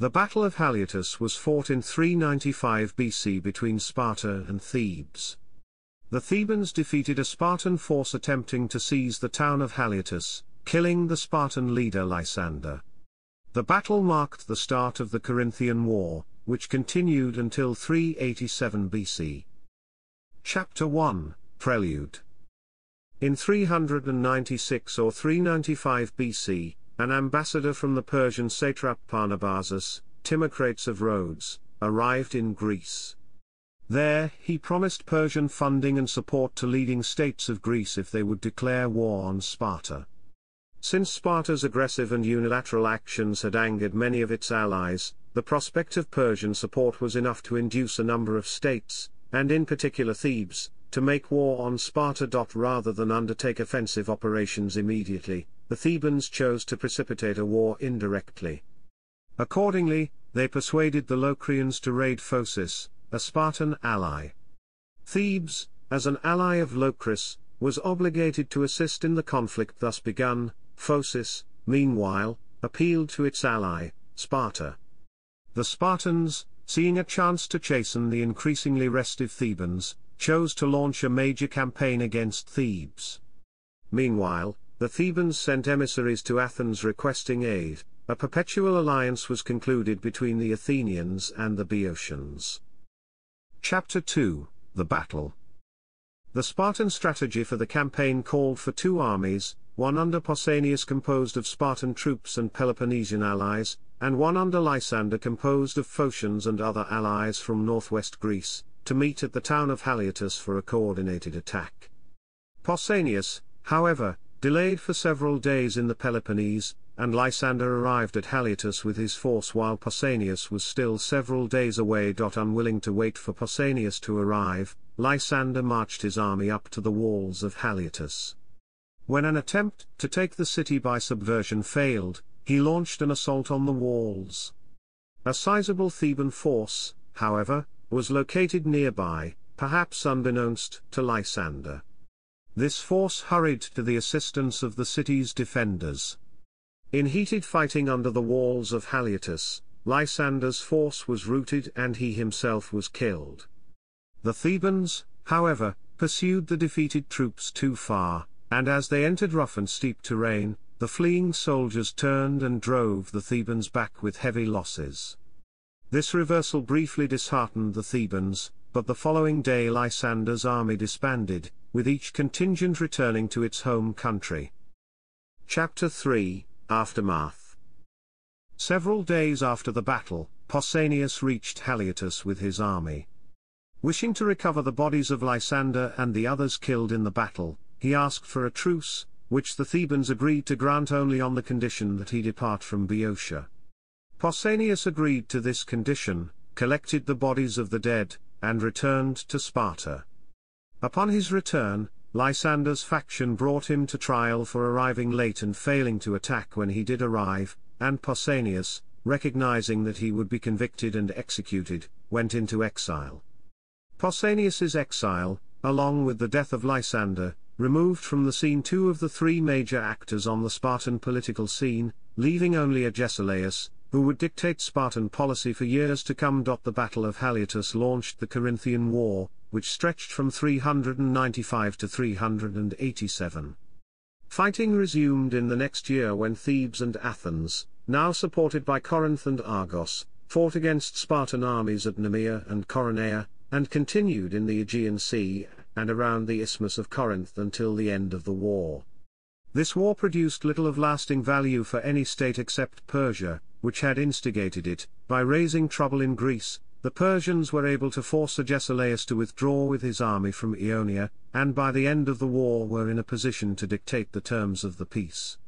The Battle of Haliartus was fought in 395 BC between Sparta and Thebes. The Thebans defeated a Spartan force attempting to seize the town of Haliartus, killing the Spartan leader Lysander. The battle marked the start of the Corinthian War, which continued until 387 BC. Chapter 1 Prelude In 396 or 395 BC, an ambassador from the Persian satrap Pharnabazus, Timocrates of Rhodes, arrived in Greece. There, he promised Persian funding and support to leading states of Greece if they would declare war on Sparta. Since Sparta's aggressive and unilateral actions had angered many of its allies, the prospect of Persian support was enough to induce a number of states, and in particular Thebes, to make war on Sparta. Rather than undertake offensive operations immediately, the Thebans chose to precipitate a war indirectly. Accordingly, they persuaded the Locrians to raid Phocis, a Spartan ally. Thebes, as an ally of Locris, was obligated to assist in the conflict thus begun, Phocis, meanwhile, appealed to its ally, Sparta. The Spartans, seeing a chance to chasten the increasingly restive Thebans, chose to launch a major campaign against Thebes. Meanwhile, the Thebans sent emissaries to Athens requesting aid, a perpetual alliance was concluded between the Athenians and the Boeotians. Chapter 2 The Battle The Spartan strategy for the campaign called for two armies, one under Pausanias composed of Spartan troops and Peloponnesian allies, and one under Lysander composed of Phocians and other allies from northwest Greece, to meet at the town of Haliartus for a coordinated attack. Pausanias, however, delayed for several days in the Peloponnese, and Lysander arrived at Haliartus with his force while Pausanias was still several days away. Unwilling to wait for Pausanias to arrive, Lysander marched his army up to the walls of Haliartus. When an attempt to take the city by subversion failed, he launched an assault on the walls. A sizable Theban force, however, was located nearby, perhaps unbeknownst to Lysander. This force hurried to the assistance of the city's defenders. In heated fighting under the walls of Haliartus, Lysander's force was routed and he himself was killed. The Thebans, however, pursued the defeated troops too far, and as they entered rough and steep terrain, the fleeing soldiers turned and drove the Thebans back with heavy losses. This reversal briefly disheartened the Thebans, but the following day Lysander's army disbanded, with each contingent returning to its home country. Chapter 3 Aftermath Several days after the battle, Pausanias reached Haliartus with his army. Wishing to recover the bodies of Lysander and the others killed in the battle, he asked for a truce, which the Thebans agreed to grant only on the condition that he depart from Boeotia. Pausanias agreed to this condition, collected the bodies of the dead, and returned to Sparta. Upon his return, Lysander's faction brought him to trial for arriving late and failing to attack when he did arrive, and Pausanias, recognizing that he would be convicted and executed, went into exile. Pausanias's exile, along with the death of Lysander, removed from the scene two of the three major actors on the Spartan political scene, leaving only Agesilaus, who would dictate Spartan policy for years to come. The Battle of Haliartus launched the Corinthian War, which stretched from 395 to 387. Fighting resumed in the next year when Thebes and Athens, now supported by Corinth and Argos, fought against Spartan armies at Nemea and Coronea, and continued in the Aegean Sea, and around the Isthmus of Corinth until the end of the war. This war produced little of lasting value for any state except Persia, which had instigated it, by raising trouble in Greece, the Persians were able to force Agesilaus to withdraw with his army from Ionia, and by the end of the war were in a position to dictate the terms of the peace.